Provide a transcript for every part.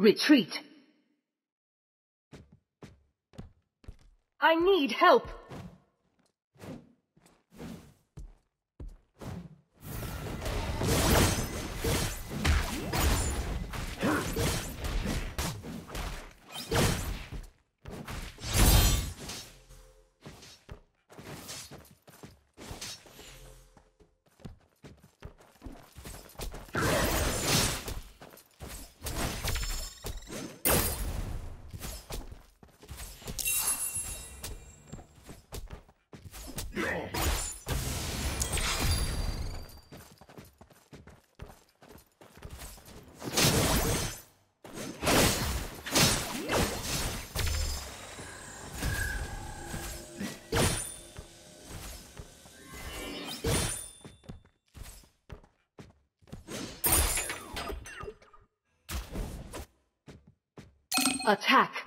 Retreat. I need help. Attack.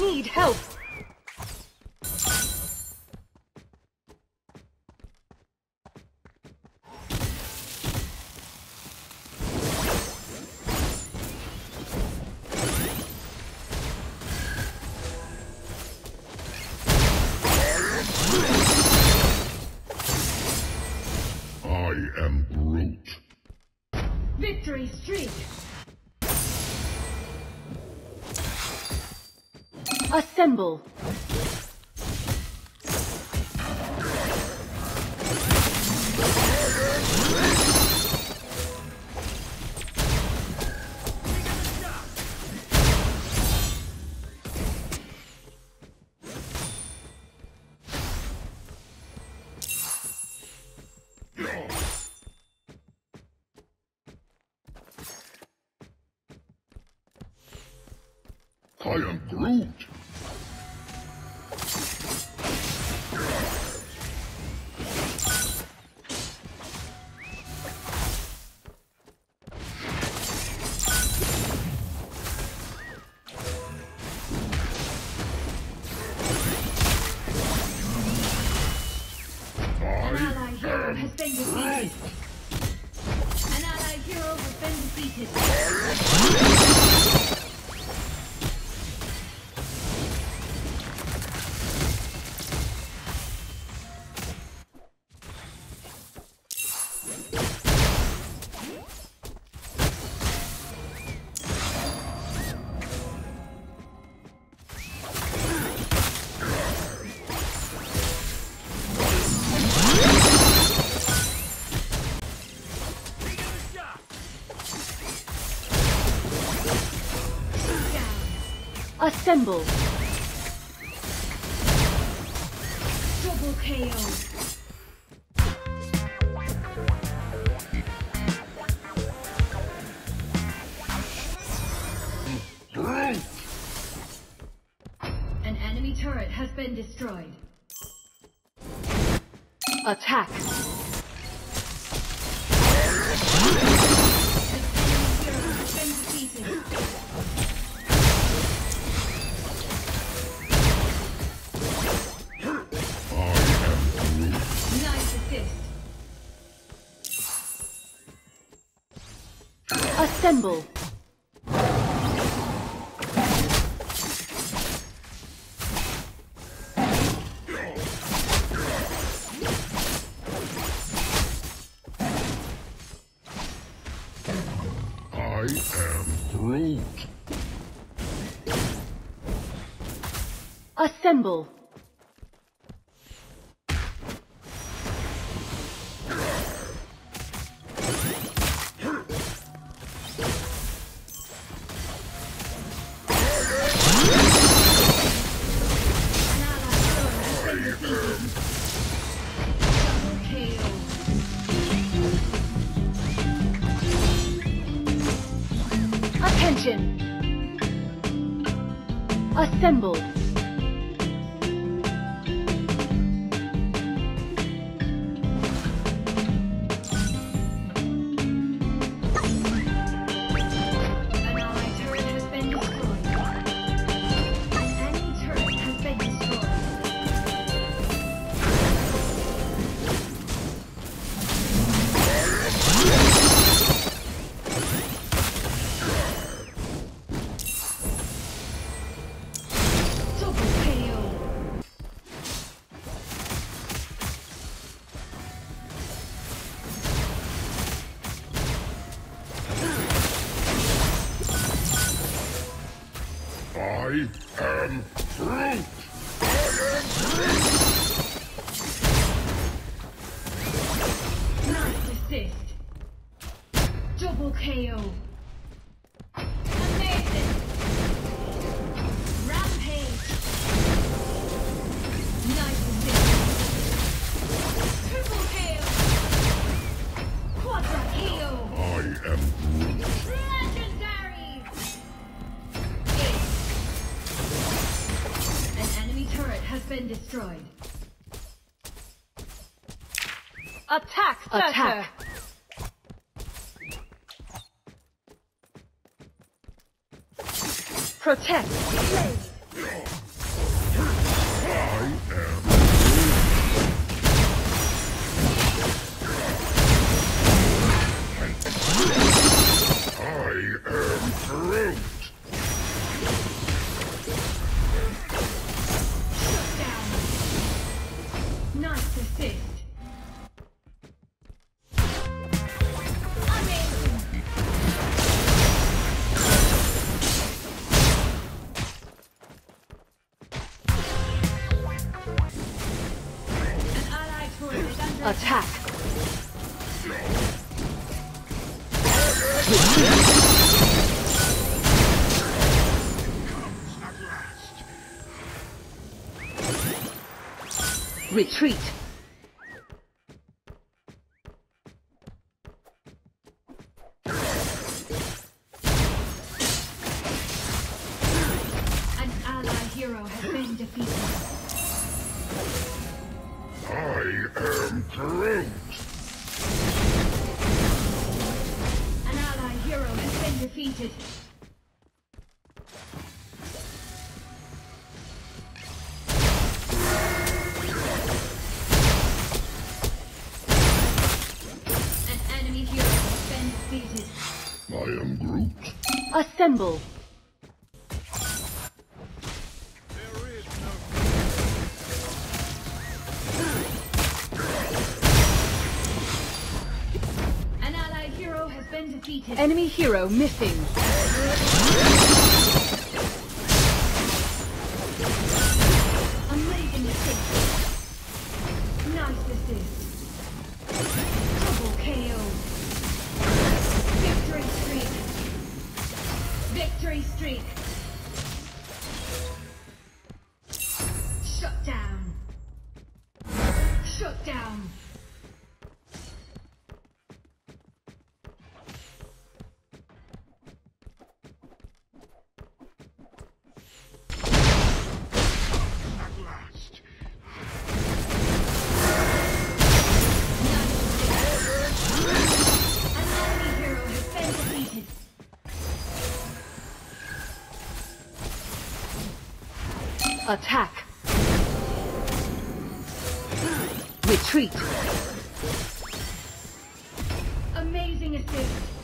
Need help. Assemble. I am Groot. I'm has been defeated. An ally hero has been defeated. Assemble. Double KO. An enemy turret has been destroyed. Attack. Assemble. I am Groot. Assemble. Attention. Assemble. I am Groot. Nice assist. Double KO. Destroyed. Attack. Attack. Protect. Attack. Retreat. An ally hero has been defeated. Am Groot. An ally hero has been defeated. An enemy hero has been defeated. I am Groot. Assemble. Enemy hero missing. Nice assist. Double KO. Victory streak. Victory streak. Attack. Retreat. Amazing assist.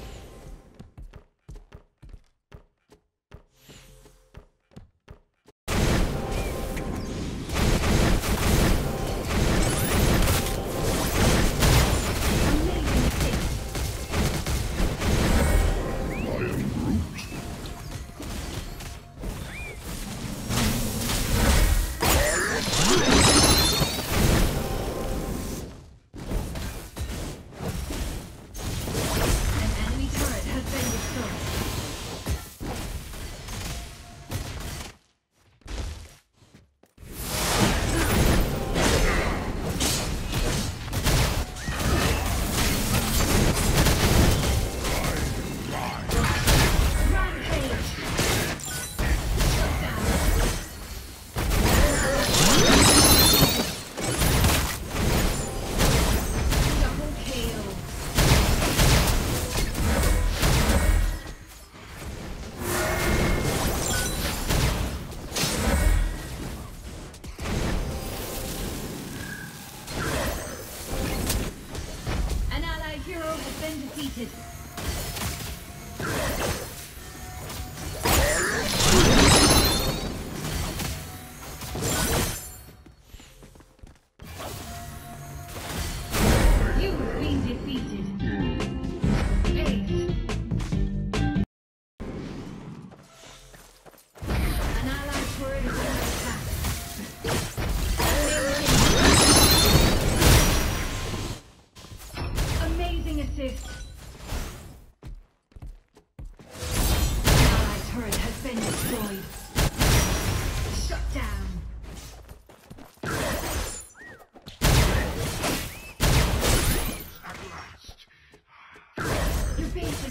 Defeated.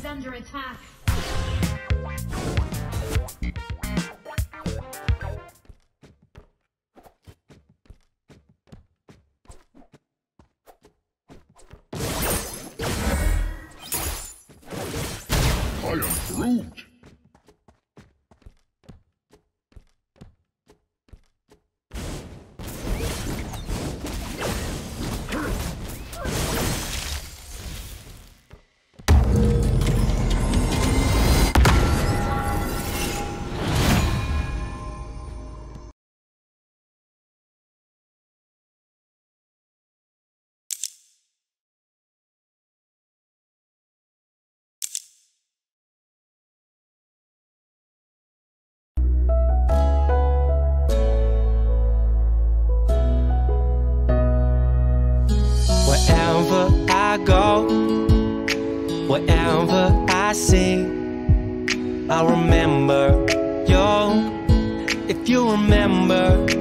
Under attack. Remember